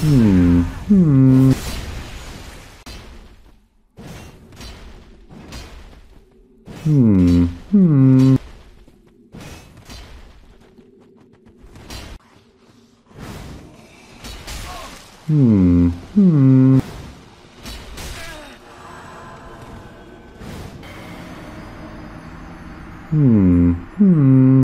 Hmm. Hmm. Hmm. Hmm. Hmm. Hmm. Hmm. Hmm.